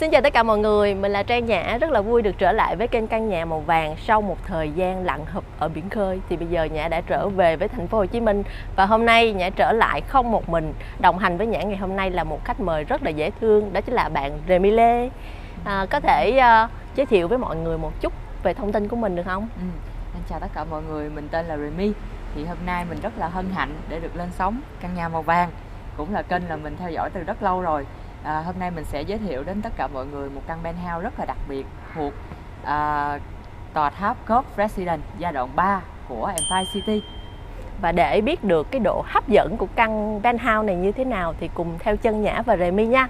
Xin chào tất cả mọi người, mình là Trang Nhã, rất là vui được trở lại với kênh căn nhà màu vàng sau một thời gian lặn hụp ở biển khơi thì bây giờ Nhã đã trở về với thành phố Hồ Chí Minh và hôm nay Nhã trở lại không một mình, đồng hành với Nhã ngày hôm nay là một khách mời rất là dễ thương, đó chính là bạn Remy Lê. À, có thể uh, giới thiệu với mọi người một chút về thông tin của mình được không? Ừ. Xin chào tất cả mọi người, mình tên là Remy. Thì hôm nay mình rất là hân hạnh để được lên sóng căn nhà màu vàng, cũng là kênh là mình theo dõi từ rất lâu rồi à, hôm nay mình sẽ giới thiệu đến tất cả mọi người một căn penthouse rất là đặc biệt thuộc à, tòa tháp Cove Residence giai đoạn 3 của Empire City và để biết được cái độ hấp dẫn của căn penthouse này như thế nào thì cùng theo chân Nhã và Remy nha.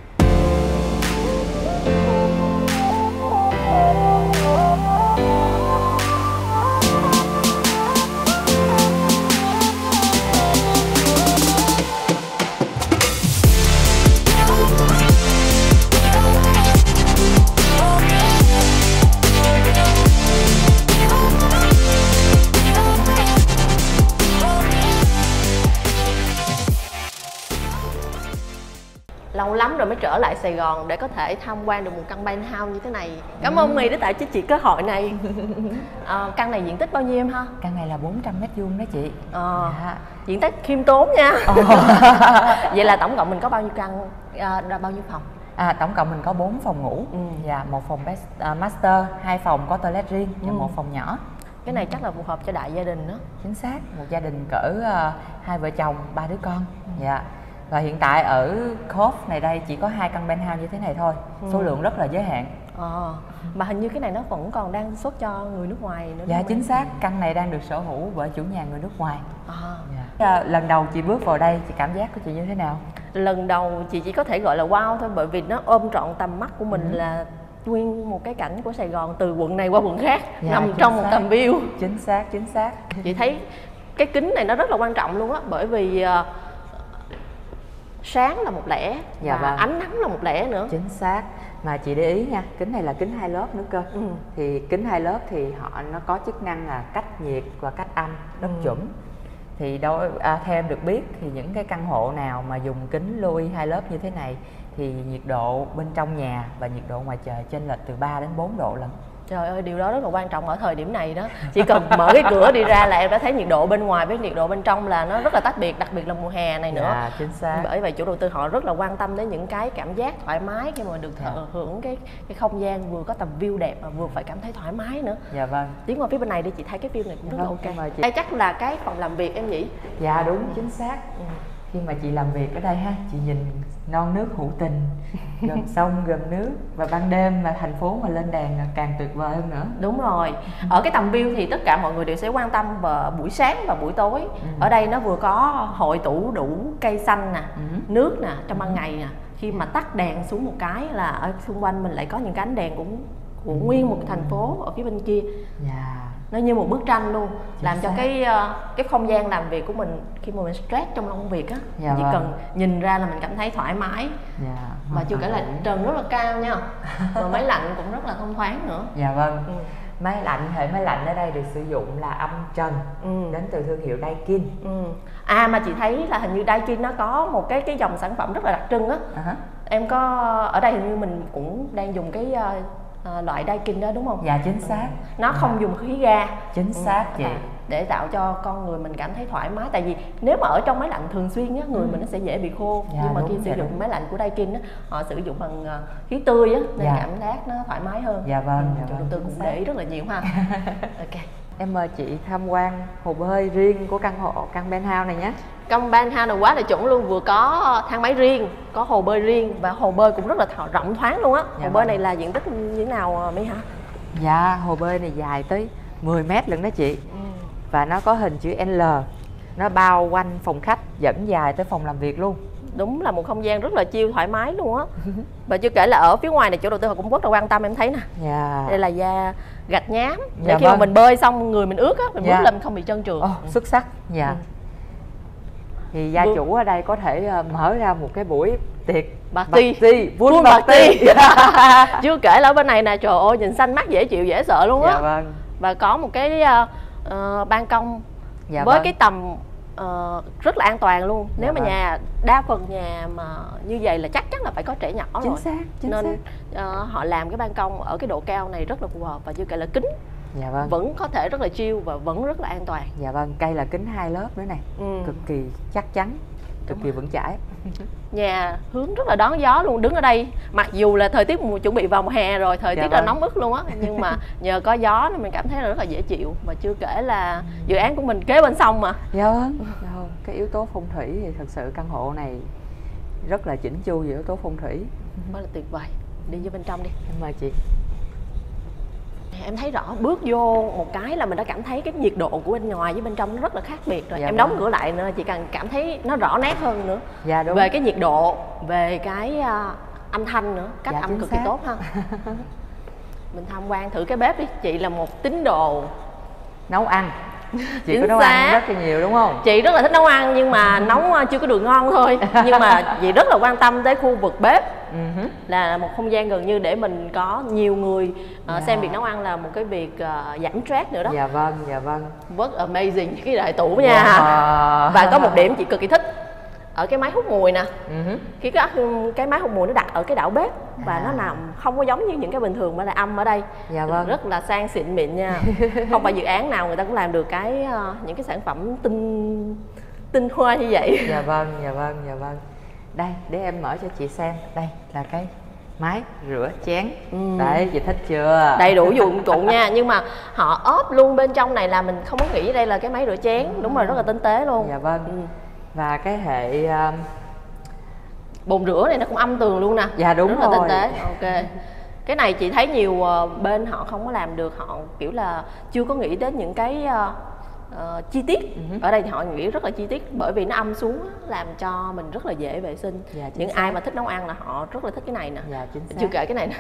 Lắm rồi mới trở lại Sài Gòn để có thể tham quan được một căn penthouse như thế này cảm ơn My đã tạo cho chị cơ hội này à, căn này diện tích bao nhiêu em ha căn này là 400 mét vuông đó chị à, dạ. diện tích khiêm tốn nha vậy là tổng cộng mình có bao nhiêu căn à, bao nhiêu phòng À, tổng cộng mình có 4 phòng ngủ ừ. và một phòng best, uh, master, hai phòng có toilet riêng và ừ. một phòng nhỏ. Cái này chắc là phù hợp cho đại gia đình đó. Chính xác, một gia đình cỡ uh, hai vợ chồng, ba đứa con. Dạ và hiện tại ở Cove này đây chỉ có hai căn penthouse như thế này thôi ừ. số lượng rất là giới hạn ờ mà hình như cái này nó vẫn còn đang xuất cho người nước ngoài nữa dạ chính xác căn này đang được sở hữu bởi chủ nhà người nước ngoài à. dạ. À, lần đầu chị bước vào đây chị cảm giác của chị như thế nào lần đầu chị chỉ có thể gọi là wow thôi bởi vì nó ôm trọn tầm mắt của mình ừ. là nguyên một cái cảnh của Sài Gòn từ quận này qua quận khác dạ, nằm trong xác. một tầm view chính xác chính xác chị thấy cái kính này nó rất là quan trọng luôn á bởi vì uh, sáng là một lẻ dạ và vâng. ánh nắng là một lẻ nữa chính xác mà chị để ý nha kính này là kính hai lớp nữa cơ ừ. thì kính hai lớp thì họ nó có chức năng là cách nhiệt và cách âm rất ừ. chuẩn thì đâu à, theo em được biết thì những cái căn hộ nào mà dùng kính lui hai lớp như thế này thì nhiệt độ bên trong nhà và nhiệt độ ngoài trời chênh lệch từ 3 đến 4 độ lần Trời ơi điều đó rất là quan trọng ở thời điểm này đó. Chỉ cần mở cái cửa đi ra là em đã thấy nhiệt độ bên ngoài với nhiệt độ bên trong là nó rất là tách biệt Đặc biệt là mùa hè này nữa. Dạ, chính xác. Bởi vậy chủ đầu tư họ rất là quan tâm đến những cái cảm giác thoải mái Khi mà được dạ. hưởng cái cái không gian vừa có tầm view đẹp mà vừa phải cảm thấy thoải mái nữa. Dạ vâng. Tiến qua phía bên này đi chị thấy cái view này cũng rất vâng, là ok Đây chắc là cái phòng làm việc em nhỉ? Dạ đúng chính xác. Ừ khi mà chị làm việc ở đây ha chị nhìn non nước hữu tình gần sông gần nước và ban đêm mà thành phố mà lên đèn càng tuyệt vời hơn nữa đúng rồi ở cái tầm view thì tất cả mọi người đều sẽ quan tâm vào buổi sáng và buổi tối ừ. ở đây nó vừa có hội tủ đủ cây xanh nè ừ. nước nè trong ban ừ. ngày nè khi mà tắt đèn xuống một cái là ở xung quanh mình lại có những cái ánh đèn cũng của ừ. nguyên một thành phố ở phía bên kia yeah dạ nó như một bức tranh luôn Chính làm xác. cho cái ờ, cái không gian làm việc của mình khi mà mình stress trong công việc á dạ chỉ vâng. cần nhìn ra là mình cảm thấy thoải mái dạ, mà chưa kể là trần rất là cao nha rồi máy lạnh cũng rất là thông thoáng nữa dạ vâng ừ. máy lạnh hệ máy lạnh ở đây được sử dụng là âm trần ừ. đến từ thương hiệu Daikin ừ. à mà chị thấy là hình như Daikin nó có một cái cái dòng sản phẩm rất là đặc trưng á uh-huh. em có ở đây hình như mình cũng đang dùng cái uh, à, loại Daikin đó đúng không? Dạ chính xác. Nó không à. dùng khí ga. Chính xác chị. À, để tạo cho con người mình cảm thấy thoải mái tại vì nếu mà ở trong máy lạnh thường xuyên á người ừ. mình nó sẽ dễ bị khô dạ, nhưng mà khi sử dụng đúng. máy lạnh của Daikin á họ sử dụng bằng uh, khí tươi á nên dạ. cảm giác nó thoải mái hơn dạ vâng ừ, dạ chủ đầu tư cũng để ý rất là nhiều ha ok em mời chị tham quan hồ bơi riêng của căn hộ căn penthouse này nhé căn penthouse này quá là chuẩn luôn vừa có thang máy riêng có hồ bơi riêng và hồ bơi cũng rất là rộng thoáng luôn á dạ hồ vâng. bơi này là diện tích như thế nào ờ, mỹ hả dạ hồ bơi này dài tới 10 mét lận đó chị ừ. và nó có hình chữ L nó bao quanh phòng khách dẫn dài tới phòng làm việc luôn đúng là một không gian rất là chiêu thoải mái luôn á và chưa kể là ở phía ngoài này chủ đầu tư họ cũng rất là quan tâm em thấy nè yeah. Dạ. đây là da gạch nhám để dạ, khi vâng. mà mình bơi xong người mình ướt á mình yeah. bước lên không bị trơn trượt oh, xuất sắc dạ ừ. thì gia chủ ở đây có thể uh, mở ra một cái buổi tiệc party party full party, party. chưa kể là ở bên này nè trời ơi nhìn xanh mắt dễ chịu dễ sợ luôn á dạ, vâng. và có một cái uh, ban công dạ, với vâng. cái tầm uh, rất là an toàn luôn. Dạ nếu mà vâng. nhà đa phần nhà mà như vậy là chắc chắn là phải có trẻ nhỏ chính rồi. xác chính nên xác. ờ, họ làm cái ban công ở cái độ cao này rất là phù hợp và chưa kể là kính dạ vâng. vẫn có thể rất là chill và vẫn rất là an toàn. Dạ vâng cây là kính hai lớp nữa này ừ. cực kỳ chắc chắn cực Đúng kỳ vững chãi nhà hướng rất là đón gió luôn đứng ở đây. Mặc dù là thời tiết mùa chuẩn bị vào mùa hè rồi thời Dạ tiết là vâng. nóng ức luôn á nhưng mà nhờ có gió nên mình cảm thấy là rất là dễ chịu. Và chưa kể là dự án của mình kế bên sông mà. Dạ vâng. Dạ vâng. cái yếu tố phong thủy thì thật sự căn hộ này rất là chỉnh chu về yếu tố phong thủy. Quá là tuyệt vời. Đi vô bên trong đi. Em mời chị em thấy rõ bước vô một cái là mình đã cảm thấy cái nhiệt độ của bên ngoài với bên trong nó rất là khác biệt rồi. Dạ em vâng. đóng cửa lại nữa chỉ cần cảm thấy nó rõ nét hơn nữa. Dạ đúng. Về cái nhiệt độ về cái à, âm thanh nữa cách Dạ, âm cực kỳ xác. tốt ha. Mình tham quan thử cái bếp đi. Chị là một tín đồ nấu ăn chị Chính có nấu ăn rất là nhiều đúng không? Chị rất là thích nấu ăn nhưng mà nấu à, chưa có được ngon thôi. Nhưng mà chị rất là quan tâm tới khu vực bếp. Ừ là một không gian gần như để mình có nhiều người ờ, Dạ. xem việc nấu ăn là một cái việc ờ, giảm stress nữa đó. Dạ vâng dạ vâng. Rất amazing cái đại tủ nha. Wow. và có một điểm chị cực kỳ thích ở cái máy hút mùi nè. Ừ khi cái cái máy hút mùi nó đặt ở cái đảo bếp và À. nó nằm không có giống như những cái bình thường mà là âm ở đây. Dạ vâng. rất là sang xịn mịn nha. Không phải dự án nào người ta cũng làm được cái ờ, những cái sản phẩm tinh tinh hoa như vậy. Dạ vâng dạ vâng dạ vâng. Đây để em mở cho chị xem. Đây là cái máy rửa chén. Ừ. đấy chị thích chưa? Đầy đủ dụng cụ nha nhưng mà họ ốp luôn bên trong này là mình không có nghĩ đây là cái máy rửa chén. Đúng rồi rất là tinh tế luôn. Dạ vâng. Ừ. và cái hệ um, bồn rửa này nó cũng âm tường luôn nè. Dạ, đúng rất là rồi. tinh tế. Ok. Cái này chị thấy nhiều ờ, bên họ không có làm được. Họ kiểu là chưa có nghĩ đến những cái ờ, chi tiết. Ừ ở đây thì họ nghĩ rất là chi tiết bởi vì nó âm xuống làm cho mình rất là dễ vệ sinh. Dạ, những xác. ai mà thích nấu ăn là họ rất là thích cái này nè. Dạ chính xác. chưa kể cái này nè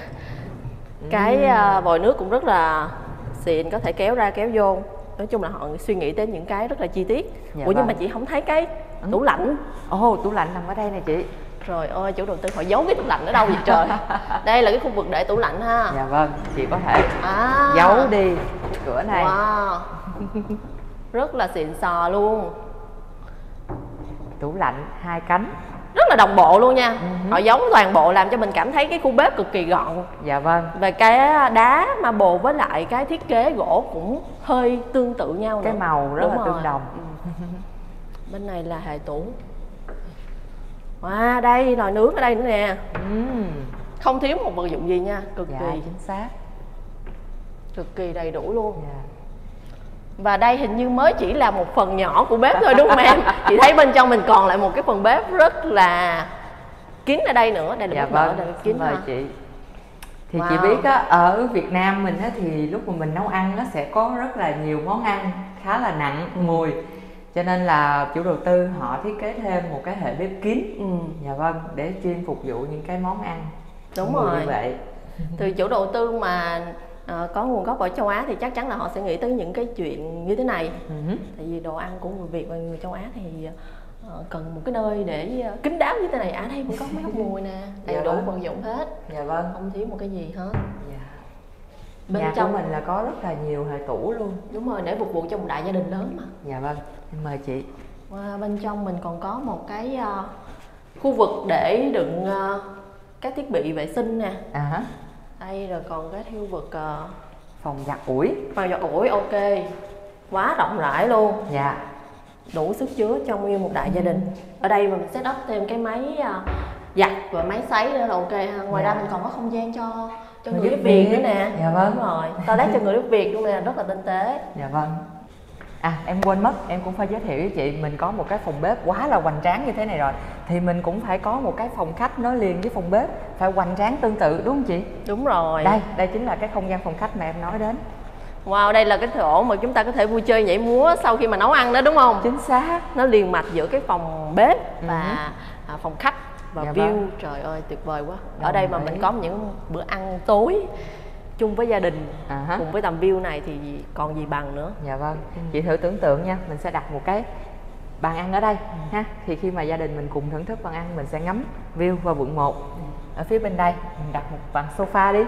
cái ờ, vòi nước cũng rất là xịn có thể kéo ra kéo vô. Nói chung là họ suy nghĩ đến những cái rất là chi tiết. Dạ ủa nhưng vâng. mà chị không thấy cái tủ lạnh ồ tủ lạnh nằm ở đây nè chị Trời ơi, chủ đầu tư họ giấu cái tủ lạnh ở đâu vậy trời? Đây là cái khu vực để tủ lạnh ha. dạ vâng chị có thể À. giấu đi cửa này Wow. Rất là xịn sò luôn. tủ lạnh hai cánh Rất là đồng bộ luôn nha. Ừ Họ giấu toàn bộ làm cho mình cảm thấy cái khu bếp cực kỳ gọn. dạ vâng Và cái đá mà bồ với lại cái thiết kế gỗ cũng hơi tương tự nhau cái nữa. màu rất Đúng là rồi. tương đồng Ừ. Bên này là hệ tủ. Wow, đây nồi nướng ở đây nữa nè. Ừm, Không thiếu một vật dụng gì nha, cực dạ kỳ chính xác cực kỳ đầy đủ luôn. dạ. Và đây hình như mới chỉ là một phần nhỏ của bếp thôi đúng không em? Chị thấy bên trong mình còn lại một cái phần bếp rất là kín ở đây nữa. Đây là dạ bếp vâng đây là kín mời chị thì chị Wow. biết á ở Việt Nam mình á thì lúc mà mình nấu ăn nó sẽ có rất là nhiều món ăn khá là nặng mùi cho nên là chủ đầu tư họ thiết kế thêm một cái hệ bếp kín Ừ, dạ vâng để chuyên phục vụ những cái món ăn đúng rồi. như vậy Từ chủ đầu tư mà ờ, có nguồn gốc ở châu Á thì chắc chắn là họ sẽ nghĩ tới những cái chuyện như thế này. Ừ hứ. Tại vì đồ ăn của người Việt và người châu Á thì ờ, cần một cái nơi để ờ, kín đáo như thế này. À đây cũng có máy hút mùi nè, đầy Dạ đủ vâng. vận dụng hết, dạ vâng không thiếu một cái gì hết. dạ. Bên nhà trong của mình là có rất là nhiều hệ tủ luôn đúng rồi để phục vụ cho một đại gia đình lớn mà. dạ vâng em mời chị Và bên trong mình còn có một cái ờ, khu vực để đựng ờ, các thiết bị vệ sinh nè. à Đây rồi còn cái khu vực uh, phòng giặt ủi vào giọt ủi ok. Quá rộng rãi luôn, dạ đủ sức chứa cho nguyên một đại gia đình. Ở đây mình set up thêm cái máy ờ, giặt và máy sấy nữa là ok ha. Ngoài ra Dạ. mình còn có không gian cho cho Người người giúp việc nữa nè. Dạ vâng. Đúng rồi. Toilet cho người giúp việc luôn nè, rất là tinh tế. Dạ vâng. À em quên mất, em cũng phải giới thiệu với chị Mình có một cái phòng bếp quá là hoành tráng như thế này rồi Thì mình cũng phải có một cái phòng khách nó liền với phòng bếp Phải hoành tráng tương tự đúng không chị? Đúng rồi. Đây, đây chính là cái không gian phòng khách mà em nói đến Wow, đây là cái chỗ mà chúng ta có thể vui chơi nhảy múa sau khi mà nấu ăn đó đúng không? Chính xác nó liền mạch giữa cái phòng bếp Ừ. và à, phòng khách và Dạ view vâng. trời ơi tuyệt vời quá. Đồng ở đây mà ý. mình có những bữa ăn tối chung với gia đình ha. cùng với tầm view này thì còn gì bằng nữa. Dạ vâng, chị thử tưởng tượng nha Mình sẽ đặt một cái bàn ăn ở đây Ừ. ha. Thì khi mà gia đình mình cùng thưởng thức bàn ăn Mình sẽ ngắm view qua quận 1 Ở phía bên đây, mình đặt một bàn sofa đi.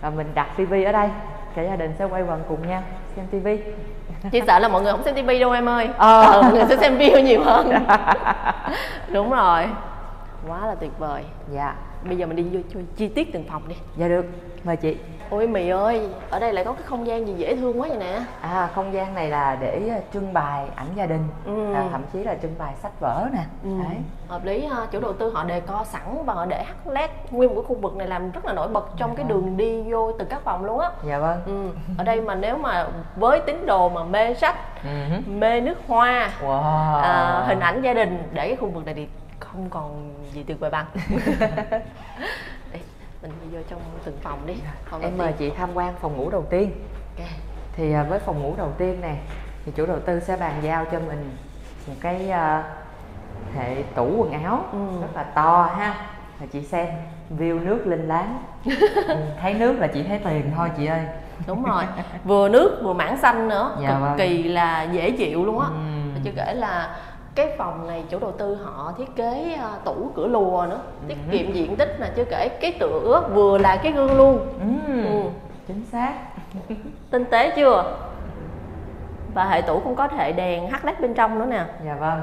Và mình đặt tivi ở đây Cả gia đình sẽ quay quần cùng nhau xem tivi. Chị sợ là mọi người không xem tivi đâu em ơi. Ờ. ờ mọi người sẽ xem view nhiều hơn. Đúng rồi quá là tuyệt vời. Dạ. Bây giờ mình đi vô cho chi tiết từng phòng đi. Dạ được. Mời chị. Ôi mì ơi ở đây lại có cái không gian gì dễ thương quá vậy nè. À không gian này là để ờ, trưng bày ảnh gia đình. Ừ. à, thậm chí là trưng bày sách vở nè. Ừ. Đấy. hợp lý ha. Chủ đầu tư họ đề co sẵn và họ để hắt led nguyên một cái khu vực này làm rất là nổi bật trong dạ. cái đường đi vô từ các phòng luôn á. Dạ vâng. Ừ. ở đây mà nếu mà với tín đồ mà mê sách ừ. mê nước hoa wow. à, hình ảnh gia đình để cái khu vực này thì không còn gì tuyệt vời bằng mình đi vô trong từng phòng đi dạ. phòng em mời chị tham quan phòng ngủ đầu tiên okay. thì à, với phòng ngủ đầu tiên này thì chủ đầu tư sẽ bàn giao cho mình một cái uh, hệ tủ quần áo ừ. rất là to ha là chị xem view nước linh láng ừ, thấy nước là chị thấy tiền thôi chị ơi đúng rồi vừa nước vừa mảng xanh nữa dạ, cực vâng. kỳ là dễ chịu luôn á ừ. chưa kể là cái phòng này chủ đầu tư họ thiết kế uh, tủ cửa lùa nữa tiết ừ. kiệm diện tích là chưa kể cái tựa vừa là cái gương luôn. Ừ. Ừ. chính xác. Tinh tế chưa? Và hệ tủ cũng có thể đèn hắt led bên trong nữa nè. Dạ vâng.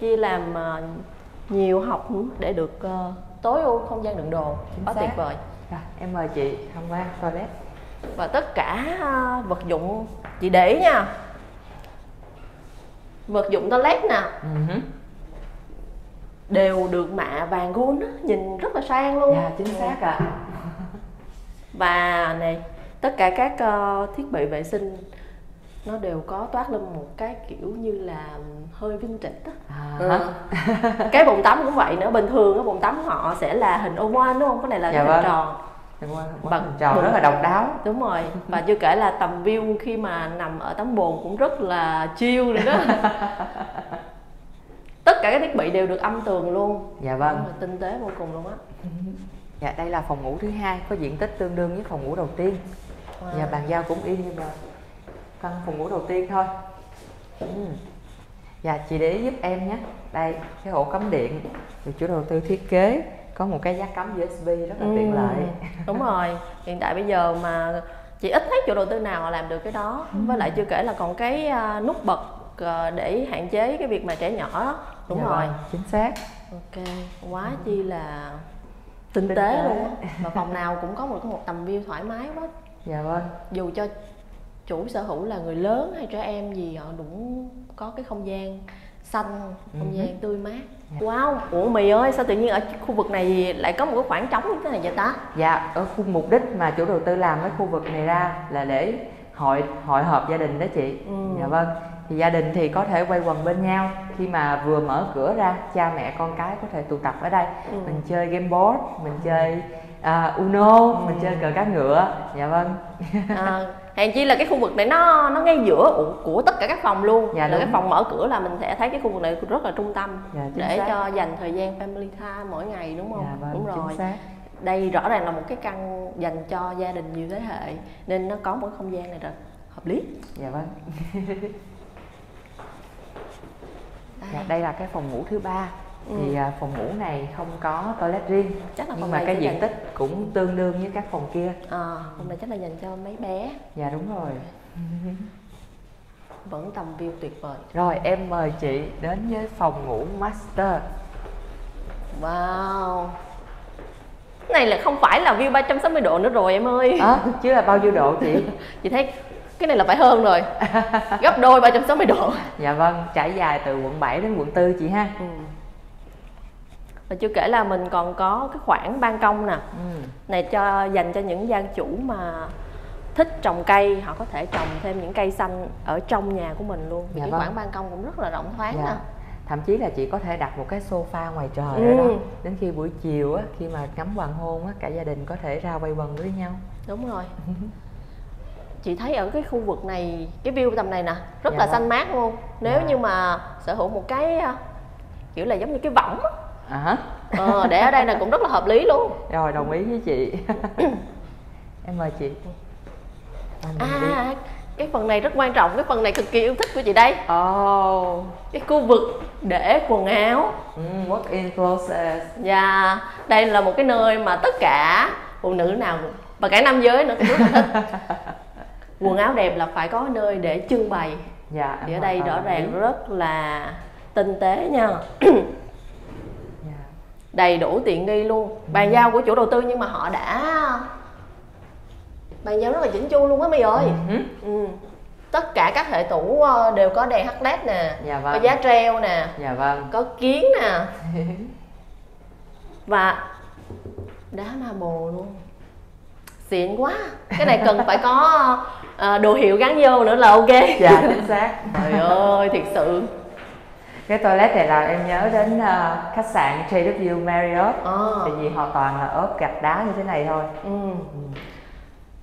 Chia làm uh, nhiều học để được uh, tối ưu không gian đựng đồ. Quá tuyệt vời. Rồi em mời chị tham quan toilet. Và tất cả uh, vật dụng chị để ý nha vật dụng toilet nè uh-huh. đều được mạ vàng gold á nhìn rất là sang luôn dạ chính xác ạ à. và này tất cả các uh, thiết bị vệ sinh nó đều có toát lên một cái kiểu như là hơi vintage á à, ừ. cái bồn tắm cũng vậy nữa bình thường cái bồn tắm họ sẽ là hình oval đúng không cái này là dạ cái vâng. hình tròn bằng tròn rất là độc đáo. Đúng rồi. Và chưa kể là tầm view khi mà nằm ở tấm bồn cũng rất là chill rồi đó. Tất cả các thiết bị đều được âm tường luôn. Dạ vâng. Rồi, tinh tế vô cùng luôn á. Dạ đây là phòng ngủ thứ hai có diện tích tương đương với phòng ngủ đầu tiên. Wow. và bàn giao cũng y như là căn phòng ngủ đầu tiên thôi. Ừ. dạ chị để ý giúp em nhé. Đây cái ổ cắm điện. Được chủ đầu tư thiết kế có một cái jack cắm USB rất là ừ, tiện lợi. đúng rồi. Hiện tại bây giờ mà chị ít thấy chủ đầu tư nào làm được cái đó. Ừ. với lại chưa kể là còn cái uh, nút bật uh, để hạn chế cái việc mà trẻ nhỏ đó. Đúng dạ rồi. vâng, chính xác. Ok quá chi là tinh, tinh tế, tế luôn và phòng nào cũng có một có một tầm view thoải mái quá. Dạ vâng. Dù cho chủ sở hữu là người lớn hay trẻ em gì họ cũng có cái không gian xanh không ừ. gian tươi mát Wow, ủa mì ơi, sao tự nhiên ở khu vực này lại có một cái khoảng trống như thế này vậy ta? Dạ, ở khu mục đích mà chủ đầu tư làm cái khu vực này ra là để hội hội họp gia đình đó chị. Ừ. Dạ vâng. Thì gia đình thì có thể quay quần bên nhau khi mà vừa mở cửa ra, cha mẹ con cái có thể tụ tập ở đây. Ừ. Mình chơi game board, mình chơi uh, Uno, ừ. mình chơi cờ cá ngựa. Dạ vâng. À, hàng chi là cái khu vực này nó nó ngay giữa của tất cả các phòng luôn. Dạ, là cái phòng mở cửa là mình sẽ thấy cái khu vực này rất là trung tâm dạ, để xác. cho dành thời gian family time mỗi ngày đúng không? Dạ, vâng, đúng rồi. xác. đây rõ ràng là một cái căn dành cho gia đình nhiều thế hệ nên nó có một không gian này rất hợp lý. Dạ vâng. Dạ, đây là cái phòng ngủ thứ ba ừ. thì à, phòng ngủ này không có toilet riêng chắc là nhưng mà cái diện dành... tích cũng tương đương với các phòng kia. À, phòng này chắc là dành cho mấy bé. Dạ đúng rồi. Vẫn tầm view tuyệt vời. Rồi em mời chị đến với phòng ngủ master. Wow. Cái này là không phải là view 360 độ nữa rồi em ơi. À, chứ là bao nhiêu độ chị? Chị thấy cái này là phải hơn rồi. Gấp đôi 360 độ. Dạ vâng trải dài từ quận 7 đến quận 4 chị ha. Ừ và chưa kể là mình còn có cái khoảng ban công nè ừ. này cho dành cho những gia chủ mà thích trồng cây họ có thể trồng thêm những cây xanh ở trong nhà của mình luôn dạ cái vâng. khoảng ban công cũng rất là rộng thoáng dạ. nè thậm chí là chị có thể đặt một cái sofa ngoài trời ừ. đó đến khi buổi chiều á khi mà ngắm hoàng hôn á cả gia đình có thể ra quay quần với nhau đúng rồi chị thấy ở cái khu vực này cái view tầm này nè rất dạ là vâng. xanh mát luôn nếu dạ. như mà sở hữu một cái kiểu là giống như cái võng á à ờ, để ở đây là cũng rất là hợp lý luôn. Rồi đồng ý với chị. Em mời chị. À, cái phần này rất quan trọng cái phần này cực kỳ yêu thích của chị đây. Oh. cái khu vực để quần áo. Mm, work in closet dạ yeah, đây là một cái nơi mà tất cả phụ nữ nào và cả nam giới nữa cũng rất là thích. Quần áo đẹp là phải có nơi để trưng bày. Dạ thì ở đây rõ ràng rất là tinh tế nha. dạ. Đầy đủ tiện nghi luôn. Bàn giao của chủ đầu tư nhưng mà họ đã bàn giao rất là chỉnh chu luôn á my ơi. Ừ. ừ. tất cả các hệ tủ ờ, đều có đèn hắt led nè dạ có vâng. giá treo nè dạ vâng. có kiến nè. Và đá marble luôn. Xịn quá. Cái này cần phải có ờ, đồ hiệu gắn vô nữa là ok. Dạ chính xác. Trời ơi thiệt sự cái toilet này là em nhớ đến ờ, khách sạn JW Marriott Ờ. tại vì họ toàn là ốp gạch đá như thế này thôi ừ.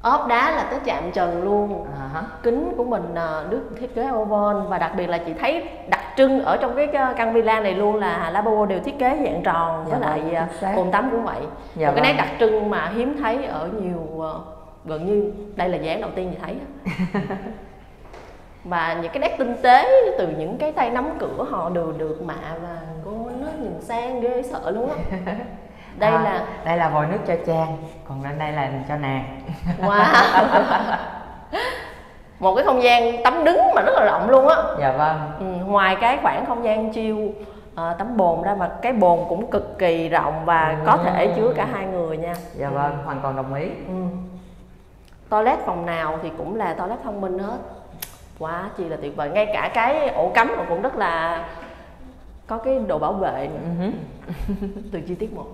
ốp đá là tới chạm trần luôn à hả. kính của mình à, được thiết kế oval và đặc biệt là chị thấy đặc trưng ở trong cái căn villa này luôn là lavabo đều thiết kế dạng tròn Dạ với lại vâng, à, bồn tắm cũng vậy Dạ một cái nét vâng. đặc trưng mà hiếm thấy ở nhiều à, gần như đây là dự án đầu tiên chị thấy. và những cái nét tinh tế từ những cái tay nắm cửa họ đều được mạ và cô nó nhìn sang ghê sợ luôn á. Đây À, là đây là vòi nước cho trang còn bên đây là cho nàng. Wow. Một cái không gian tắm đứng mà rất là rộng luôn á. Dạ vâng. Ừ, ngoài cái khoảng không gian chiêu ờ, tắm bồn ra mà cái bồn cũng cực kỳ rộng và có thể chứa cả hai người nha. Dạ vâng hoàn toàn đồng ý. Ừ. toilet phòng nào thì cũng là toilet thông minh hết quá chi là tuyệt vời. Ngay cả cái ổ cắm nó cũng rất là có cái đồ bảo vệ. Nữa Ừ từ chi tiết một.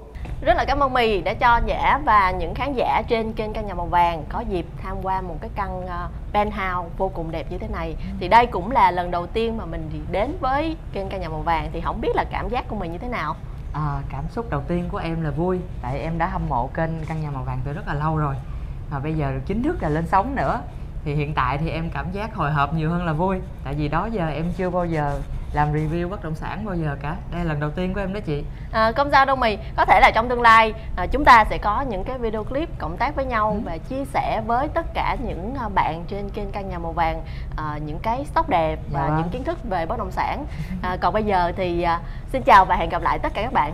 Rất là cảm ơn mì đã cho giả và những khán giả trên kênh căn nhà màu vàng có dịp tham quan một cái căn uh, penthouse vô cùng đẹp như thế này. Thì đây cũng là lần đầu tiên mà mình thì đến với kênh căn nhà màu vàng. Thì không biết là cảm giác của mình như thế nào? À, cảm xúc đầu tiên của em là vui tại em đã hâm mộ kênh căn nhà màu vàng từ rất là lâu rồi. Và bây giờ được chính thức là lên sóng nữa thì hiện tại thì em cảm giác hồi hộp nhiều hơn là vui. Tại vì đó giờ em chưa bao giờ làm review bất động sản bao giờ cả. Đây là lần đầu tiên của em đó chị. À, không sao đâu mì có thể là trong tương lai à, chúng ta sẽ có những cái video clip cộng tác với nhau và chia sẻ với tất cả những à, bạn trên kênh căn nhà màu vàng à, những cái stock đẹp và Dạ vâng. những kiến thức về bất động sản. À, còn bây giờ thì à, xin chào và hẹn gặp lại tất cả các bạn